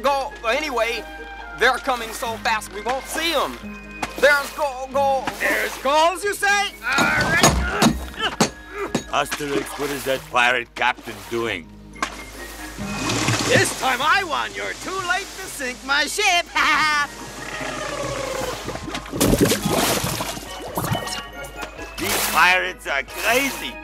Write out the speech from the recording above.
Go uh go. Anyway, they're coming so fast we won't see them. There's go go. There's Gauls, you say? All right. Asterix, what is that pirate captain doing? This time I won. You're too late to sink my ship. These pirates are crazy.